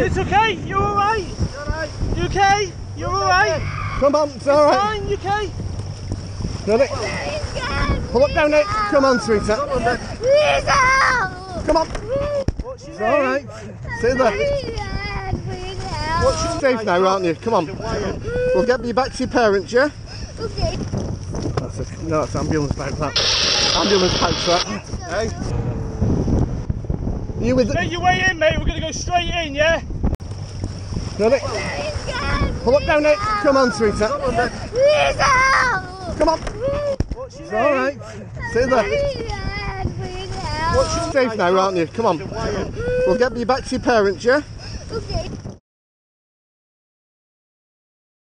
it's okay. You're all right. You okay? You're all right. Come on, it's all right. Fine. You okay? No, no. Pull up down there. Come on, sweetheart. Please help! Come on. What's your It's all right. Sit there. Please help! Please help! What's your safe now, aren't you? Come on. We'll get you back to your parents, yeah? Okay. That's a, no, it's ambulance back that. Ambulance back that. Hey. You with the, Make your way in, mate. We're gonna go straight in, yeah? no, no. Please help! Pull up down there. Come on, sweetheart. Please help! Come on. What's your It's all right. Sit there. Please help! Please! What's your safe now, aren't you? Come on. We'll get you back to your parents, yeah? Okay.